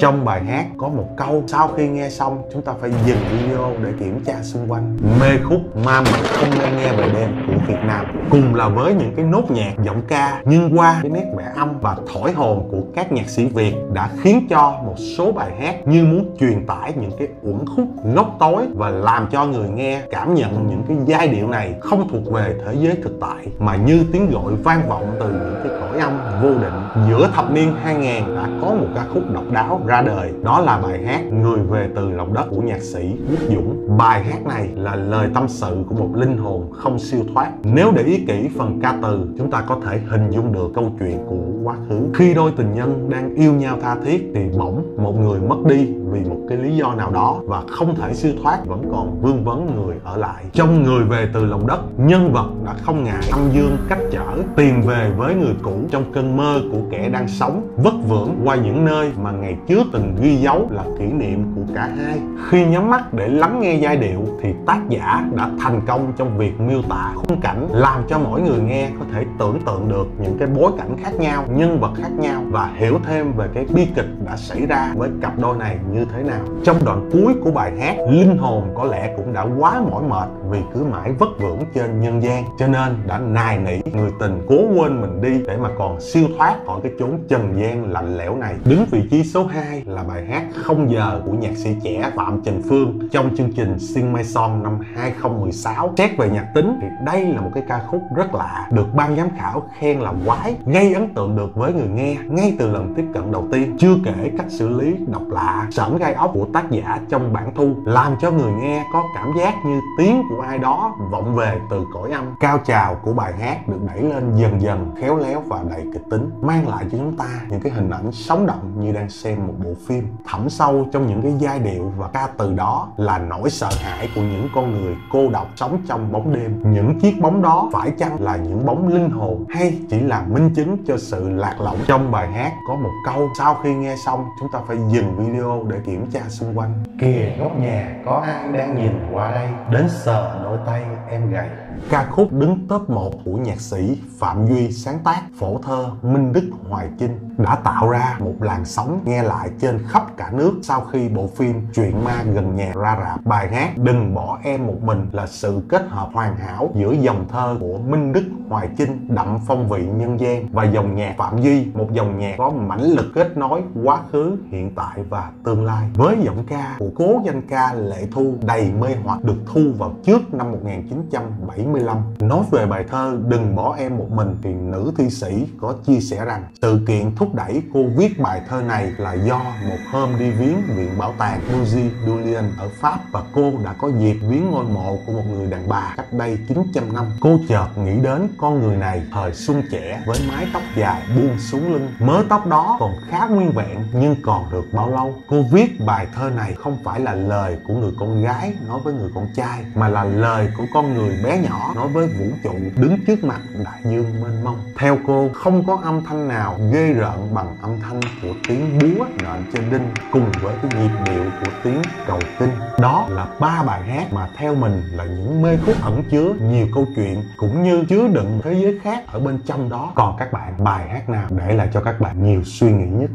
Trong bài hát có một câu, sau khi nghe xong, chúng ta phải dừng video để kiểm tra xung quanh. Mê khúc ma mị không nên nghe về đêm Việt Nam Cùng là với những cái nốt nhạc, giọng ca, nhưng qua cái nét vẽ âm và thổi hồn của các nhạc sĩ Việt đã khiến cho một số bài hát như muốn truyền tải những cái uẩn khúc ngốc tối và làm cho người nghe cảm nhận những cái giai điệu này không thuộc về thế giới thực tại, mà như tiếng gọi vang vọng từ những cái cõi âm vô định. Giữa thập niên 2000 đã có một ca khúc độc đáo ra đời, đó là bài hát Người về từ lòng đất của nhạc sĩ Quốc Dũng. Bài hát này là lời tâm sự của một linh hồn không siêu thoát nếu để ý kỹ phần ca từ, chúng ta có thể hình dung được câu chuyện của quá khứ. Khi đôi tình nhân đang yêu nhau tha thiết thì bỗng một người mất đi vì một cái lý do nào đó và không thể siêu thoát, vẫn còn vương vấn người ở lại. Trong người về từ lòng đất, nhân vật đã không ngại âm dương cách trở, tìm về với người cũ trong cơn mơ của kẻ đang sống, vất vưởng qua những nơi mà ngày trước từng ghi dấu là kỷ niệm của cả hai. Khi nhắm mắt để lắng nghe giai điệu thì tác giả đã thành công trong việc miêu tả khung cảnh làm cho mỗi người nghe có thể tưởng tượng được những cái bối cảnh khác nhau, nhân vật khác nhau và hiểu thêm về cái bi kịch đã xảy ra với cặp đôi này như thế nào. Trong đoạn cuối của bài hát, linh hồn có lẽ cũng đã quá mỏi mệt vì cứ mãi vất vưởng trên nhân gian, cho nên đã nài nỉ người tình cố quên mình đi để mà còn siêu thoát khỏi cái chốn trần gian lạnh lẽo này. Đứng vị trí số 2 là bài hát Không giờ của nhạc sĩ trẻ Phạm Trần Phương trong chương trình Sing My Song năm 2016 xét về nhạc tính thì đây là một cái ca khúc rất lạ, được ban giám khảo khen là quái, gây ấn tượng được với người nghe ngay từ lần tiếp cận đầu tiên. Chưa kể cách xử lý độc lạ, sởn gai ốc của tác giả trong bản thu làm cho người nghe có cảm giác như tiếng của ai đó vọng về từ cõi âm. Cao trào của bài hát được đẩy lên dần dần, khéo léo và đầy kịch tính, mang lại cho chúng ta những cái hình ảnh sống động như đang xem một bộ phim. Thẳm sâu trong những cái giai điệu và ca từ đó là nỗi sợ hãi của những con người cô độc sống trong bóng đêm. Những chiếc bóng đó phải chăng là những bóng linh hồn hay chỉ là minh chứng cho sự lạc lõng? Trong bài hát có một câu sau khi nghe xong chúng ta phải dừng video để kiểm tra xung quanh. Kìa góc nhà có ai đang nhìn qua đây? Đến sờ đôi tay em gầy ca khúc đứng top 1 của nhạc sĩ Phạm Duy sáng tác phổ thơ Minh Đức Hoài Chinh đã tạo ra một làn sóng nghe lại trên khắp cả nước sau khi bộ phim Chuyện ma gần nhà ra rạp. Bài hát Đừng bỏ em một mình là sự kết hợp hoàn hảo giữa dòng dòng thơ của Minh Đức Hoài Chinh đậm phong vị nhân gian và dòng nhạc Phạm Duy, một dòng nhạc có mãnh lực kết nối quá khứ, hiện tại và tương lai. Với giọng ca của cố danh ca Lệ Thu đầy mê hoặc được thu vào trước năm 1975. Nói về bài thơ Đừng bỏ em một mình thì nữ thi sĩ có chia sẻ rằng sự kiện thúc đẩy cô viết bài thơ này là do một hôm đi viếng viện bảo tàng Musée d'Orléans ở Pháp và cô đã có dịp viếng ngôi mộ của một người đàn bà cách đây 900 năm. Cô chợt nghĩ đến con người này thời xuân trẻ với mái tóc dài buông xuống lưng. Mớ tóc đó còn khá nguyên vẹn nhưng còn được bao lâu. Cô viết bài thơ này không phải là lời của người con gái nói với người con trai mà là lời của con người bé nhỏ nói với vũ trụ đứng trước mặt đại dương mênh mông. Theo cô, không có âm thanh nào ghê rợn bằng âm thanh của tiếng búa nện trên đinh cùng với cái nhịp điệu của tiếng cầu kinh. Đó là ba bài hát mà theo mình là những mê khúc ẩn chứa nhiều câu chuyện cũng như chứa đựng thế giới khác ở bên trong đó. Còn các bạn, bài hát nào để lại cho các bạn nhiều suy nghĩ nhất?